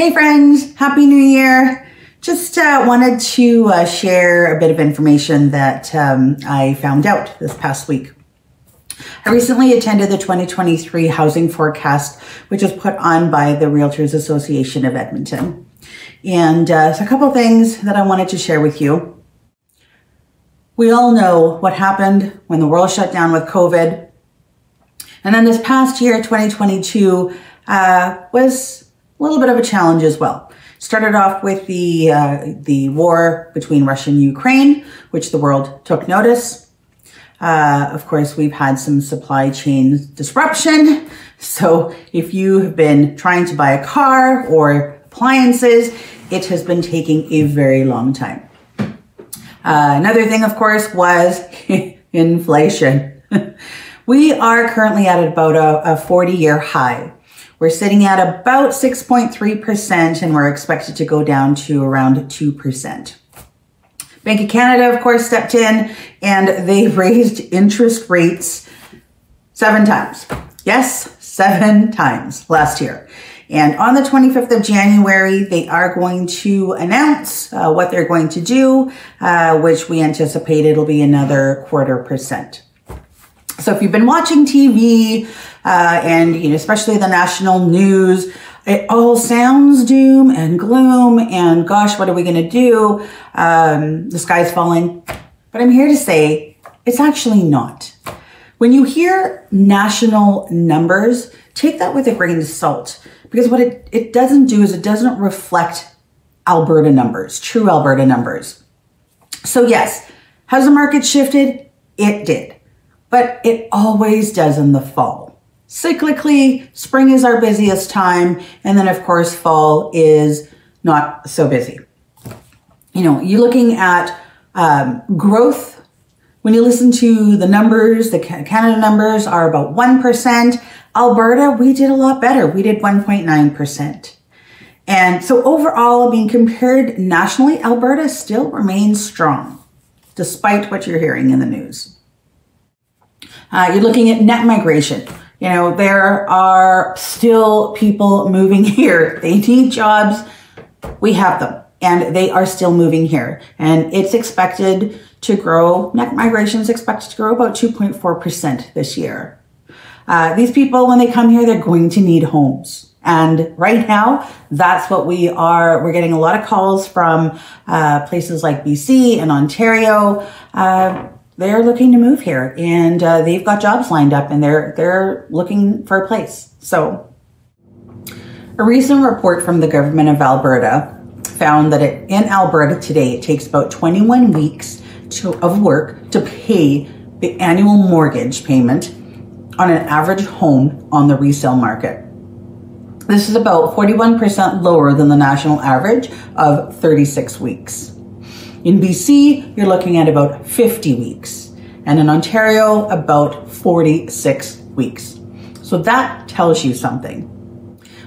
Hey friends, Happy New Year. Just uh, wanted to uh, share a bit of information that um, I found out this past week. I recently attended the 2023 housing forecast, which was put on by the Realtors Association of Edmonton. And uh, so a couple things that I wanted to share with you. We all know what happened when the world shut down with COVID. And then this past year, 2022, uh, was a little bit of a challenge as well. Started off with the uh, the war between Russia and Ukraine, which the world took notice. Uh, of course, we've had some supply chain disruption. So if you have been trying to buy a car or appliances, it has been taking a very long time. Uh, another thing, of course, was inflation. we are currently at about a, a 40 year high. We're sitting at about 6.3% and we're expected to go down to around 2%. Bank of Canada, of course, stepped in and they raised interest rates seven times. Yes, seven times last year. And on the 25th of January, they are going to announce uh, what they're going to do, uh, which we anticipate it'll be another quarter percent. So if you've been watching TV, uh, and you know, especially the national news, it all sounds doom and gloom and gosh, what are we going to do? Um, the sky's falling. But I'm here to say it's actually not. When you hear national numbers, take that with a grain of salt because what it, it doesn't do is it doesn't reflect Alberta numbers, true Alberta numbers. So yes, has the market shifted? It did but it always does in the fall. Cyclically, spring is our busiest time, and then of course, fall is not so busy. You know, you're looking at um, growth. When you listen to the numbers, the Canada numbers are about 1%. Alberta, we did a lot better. We did 1.9%. And so overall, mean, compared nationally, Alberta still remains strong, despite what you're hearing in the news. Uh, you're looking at net migration. You know, there are still people moving here. They need jobs. We have them and they are still moving here. And it's expected to grow, net migration is expected to grow about 2.4% this year. Uh, these people, when they come here, they're going to need homes. And right now, that's what we are. We're getting a lot of calls from uh, places like BC and Ontario. Uh, they're looking to move here and uh, they've got jobs lined up and they're they're looking for a place. So a recent report from the government of Alberta found that it, in Alberta today it takes about 21 weeks to, of work to pay the annual mortgage payment on an average home on the resale market. This is about 41% lower than the national average of 36 weeks. In BC, you're looking at about 50 weeks, and in Ontario, about 46 weeks. So that tells you something.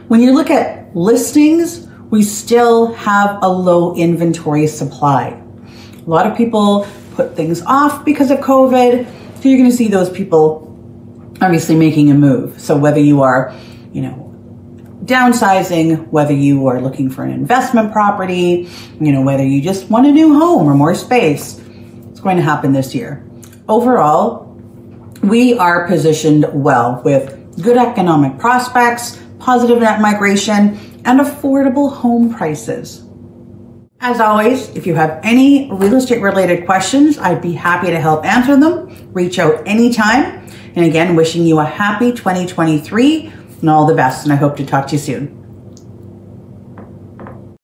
When you look at listings, we still have a low inventory supply. A lot of people put things off because of COVID. So you're going to see those people obviously making a move. So whether you are, you know, downsizing, whether you are looking for an investment property, you know, whether you just want a new home or more space, it's going to happen this year. Overall, we are positioned well with good economic prospects, positive net migration, and affordable home prices. As always, if you have any real estate related questions, I'd be happy to help answer them. Reach out anytime. And again, wishing you a happy 2023 and all the best. And I hope to talk to you soon.